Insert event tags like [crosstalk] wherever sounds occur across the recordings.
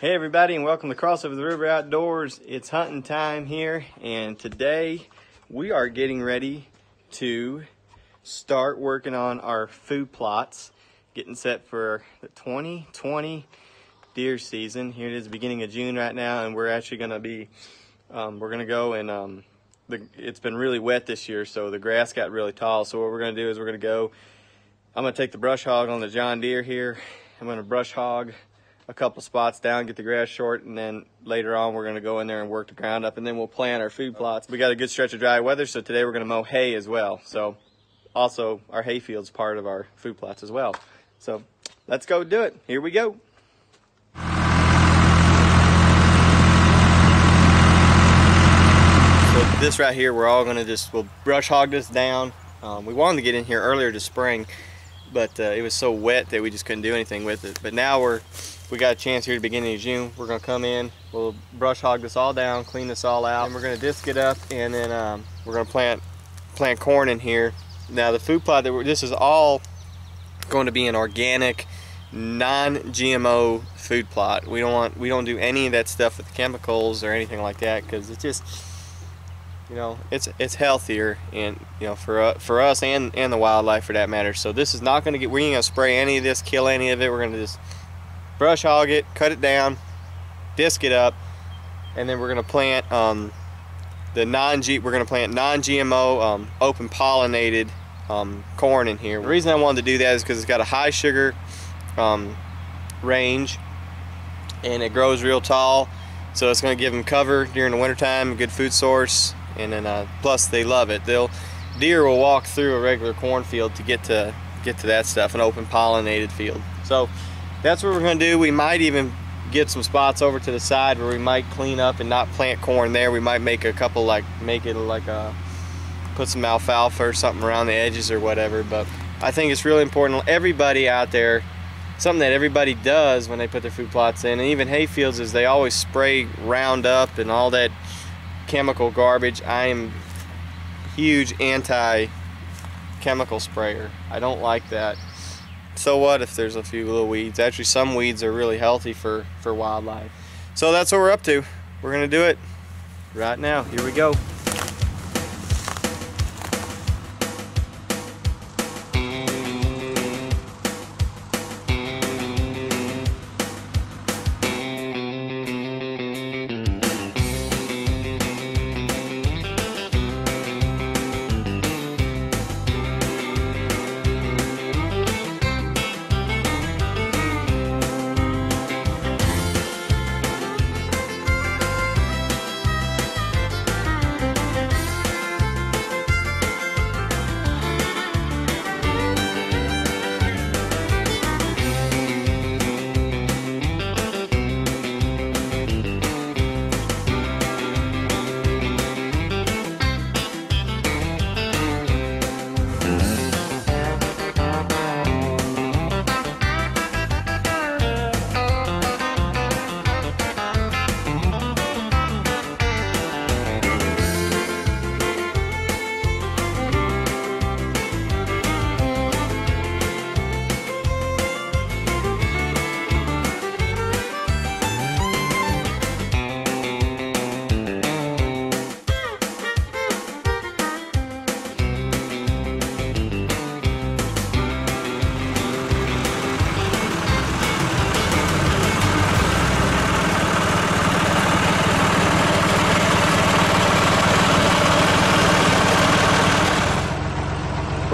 Hey everybody and welcome to Cross Over the River Outdoors. It's hunting time here and today we are getting ready to start working on our food plots, getting set for the 2020 deer season. Here it is beginning of June right now and we're actually going to be, um, we're going to go and um, the, it's been really wet this year so the grass got really tall so what we're going to do is we're going to go, I'm going to take the brush hog on the John Deere here. I'm going to brush hog a couple spots down, get the grass short, and then later on we're going to go in there and work the ground up, and then we'll plant our food plots. We got a good stretch of dry weather, so today we're going to mow hay as well. So also our hay field's part of our food plots as well. So let's go do it. Here we go. So this right here, we're all going to just, we'll brush hog this down. Um, we wanted to get in here earlier this spring, but uh, it was so wet that we just couldn't do anything with it. But now we're we got a chance here at the beginning of June. We're gonna come in, we'll brush hog this all down, clean this all out, and we're gonna disc it up, and then um, we're gonna plant plant corn in here. Now the food plot that this is all going to be an organic, non-GMO food plot. We don't want we don't do any of that stuff with chemicals or anything like that because it's just you know it's it's healthier and you know for uh, for us and and the wildlife for that matter. So this is not going to get we ain't gonna spray any of this, kill any of it. We're gonna just brush hog it, cut it down, disc it up, and then we're gonna plant um, the non-G. We're gonna plant non-GMO, um, open pollinated um, corn in here. The reason I wanted to do that is because it's got a high sugar um, range, and it grows real tall. So it's gonna give them cover during the wintertime, good food source, and then uh, plus they love it. They'll deer will walk through a regular cornfield to get to get to that stuff, an open pollinated field. So that's what we're going to do. We might even get some spots over to the side where we might clean up and not plant corn there. We might make a couple like make it like a put some alfalfa or something around the edges or whatever. But I think it's really important. Everybody out there, something that everybody does when they put their food plots in, and even hay fields, is they always spray Roundup and all that chemical garbage. I am huge anti chemical sprayer. I don't like that so what if there's a few little weeds? Actually, some weeds are really healthy for, for wildlife. So that's what we're up to. We're gonna do it right now. Here we go.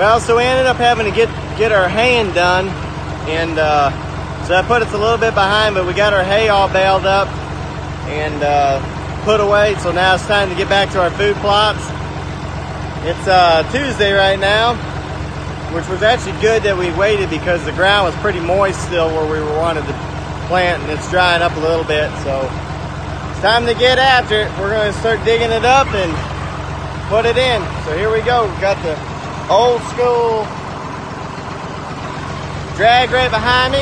Well, so we ended up having to get get our haying done, and uh, so that put us a little bit behind. But we got our hay all baled up and uh, put away. So now it's time to get back to our food plots. It's uh, Tuesday right now, which was actually good that we waited because the ground was pretty moist still where we wanted to plant, and it's drying up a little bit. So it's time to get after it. We're going to start digging it up and put it in. So here we go. We got the old school drag right behind me.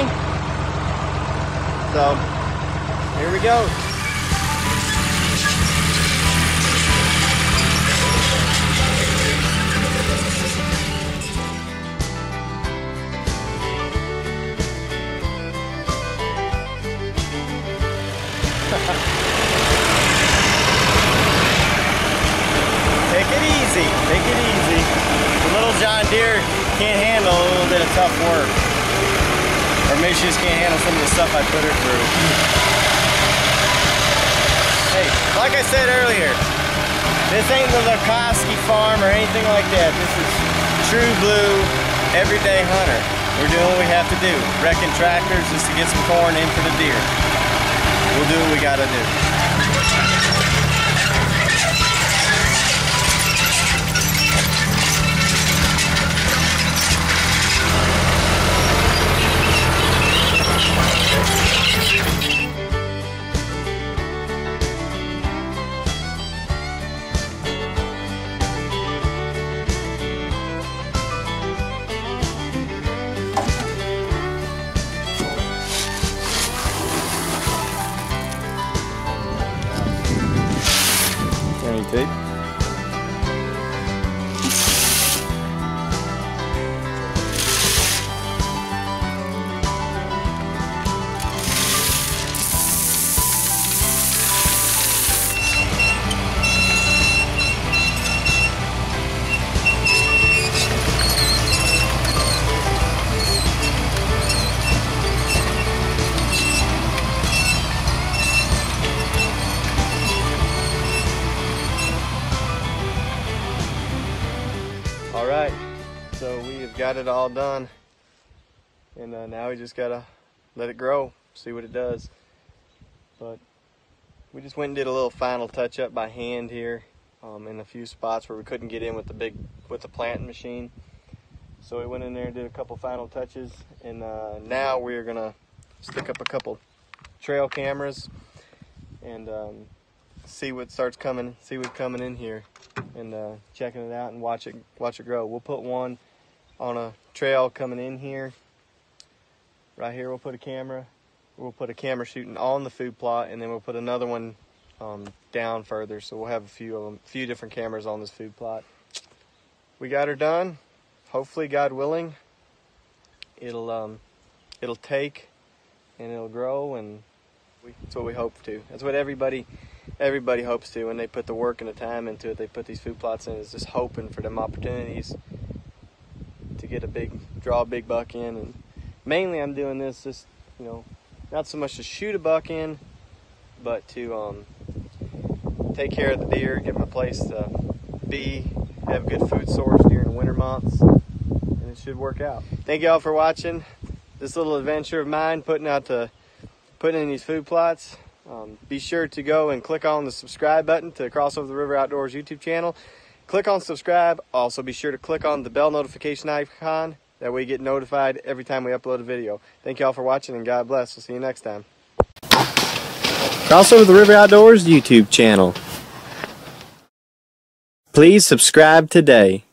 So here we go. [laughs] Take it easy, take it easy. Little John Deere can't handle a little bit of tough work. Or maybe she just can't handle some of the stuff I put her through. Hey, like I said earlier, this ain't the Lakosky farm or anything like that. This is true blue, everyday hunter. We're doing what we have to do. Wrecking tractors just to get some corn in for the deer. We'll do what we gotta do. Take. Right, so we have got it all done, and uh, now we just gotta let it grow, see what it does. But we just went and did a little final touch up by hand here um, in a few spots where we couldn't get in with the big with the planting machine. So we went in there and did a couple final touches, and uh, now we're gonna stick up a couple trail cameras and um, see what starts coming, see what's coming in here and uh, checking it out and watch it watch it grow. We'll put one on a trail coming in here. Right here we'll put a camera. We'll put a camera shooting on the food plot and then we'll put another one um, down further. So we'll have a few of them, few different cameras on this food plot. We got her done. Hopefully, God willing, it'll um, it'll take and it'll grow and that's what we hope to. That's what everybody everybody hopes to when they put the work and the time into it. They put these food plots in is just hoping for them opportunities to get a big draw a big buck in. And mainly, I'm doing this just you know not so much to shoot a buck in, but to um, take care of the deer, give them a place to be, have a good food source during the winter months, and it should work out. Thank you all for watching this little adventure of mine, putting out the putting in these food plots. Um, be sure to go and click on the subscribe button to Cross Over the River Outdoors YouTube channel. Click on subscribe. Also, be sure to click on the bell notification icon. That way you get notified every time we upload a video. Thank you all for watching and God bless. We'll see you next time. Cross Over the River Outdoors YouTube channel. Please subscribe today.